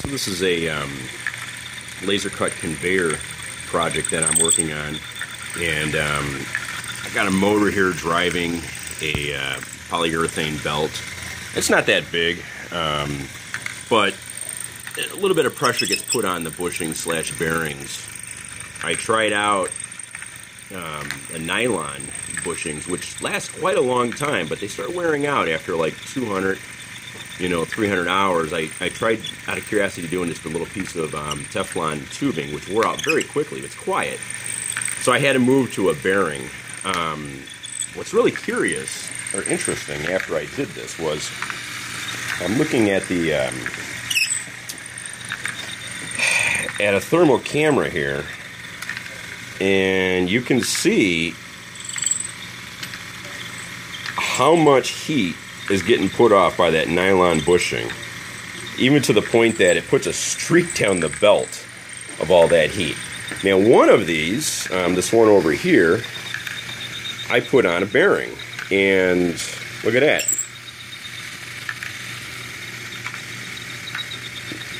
So this is a um, laser cut conveyor project that I'm working on, and um, I got a motor here driving a uh, polyurethane belt. It's not that big, um, but a little bit of pressure gets put on the bushing slash bearings. I tried out um, a nylon bushings, which last quite a long time, but they start wearing out after like 200, you know, 300 hours. I, I tried out of curiosity doing just a little piece of um, Teflon tubing, which wore out very quickly. It's quiet. So I had to move to a bearing. Um, what's really curious or interesting after I did this was I'm looking at the um, at a thermal camera here, and you can see how much heat is getting put off by that nylon bushing, even to the point that it puts a streak down the belt of all that heat. Now, one of these, um, this one over here, I put on a bearing, and look at that.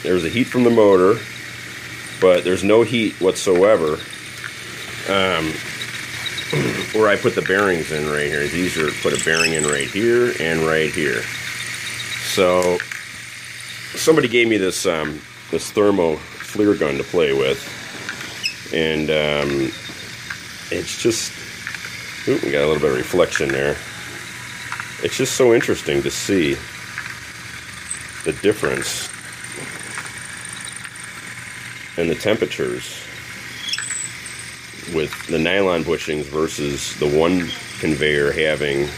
There's the heat from the motor, but there's no heat whatsoever. Um, where I put the bearings in right here. These are put a bearing in right here and right here. So somebody gave me this um, this thermo FLIR gun to play with, and um, it's just ooh, we got a little bit of reflection there. It's just so interesting to see the difference and the temperatures with the nylon bushings versus the one conveyor having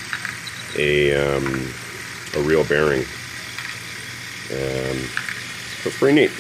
a um, a real bearing. Um, so it's pretty neat.